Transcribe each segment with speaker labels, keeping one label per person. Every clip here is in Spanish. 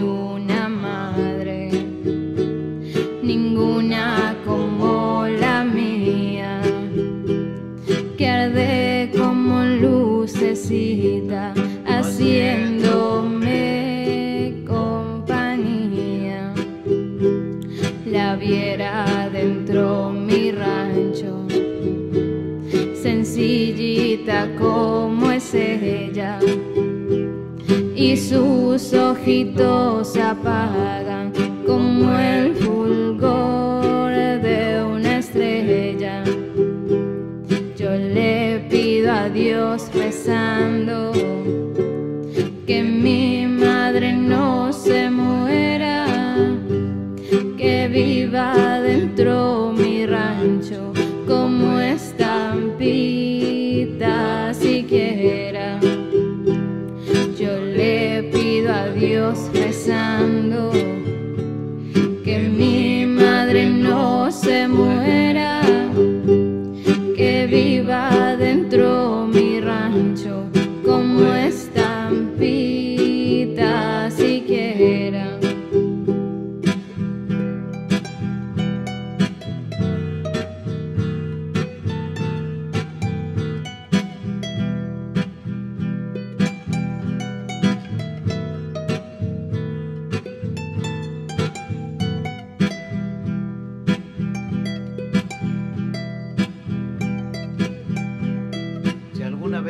Speaker 1: una madre, ninguna como la mía, que arde como lucecita, haciéndome compañía. La viera dentro mi rancho, sencillita como es ella y sus ojitos apagan como el fulgor de una estrella. Yo le pido a Dios rezando rancho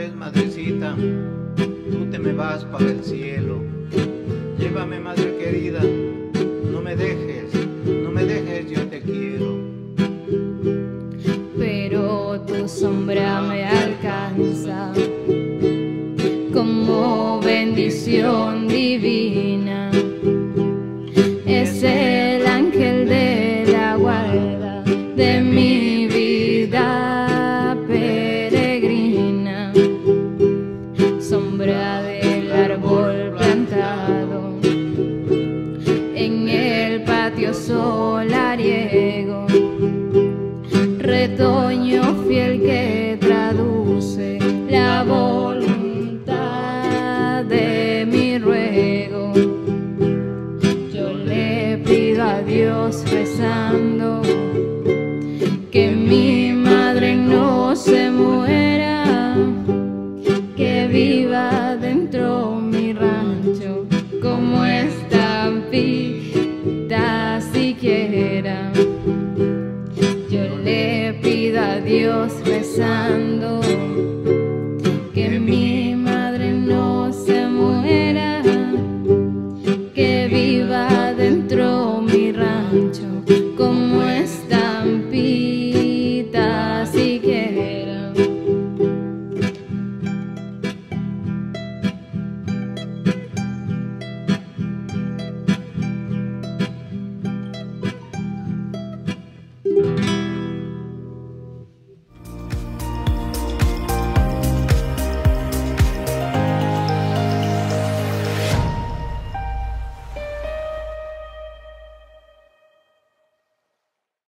Speaker 2: vez, madrecita, tú te me vas para el cielo, llévame, madre querida, no me dejes, no me dejes, yo te quiero.
Speaker 1: pero tu sombra me alcanza como bendición divina. Sombra del árbol plantado. En el patio solariego retoño rezando.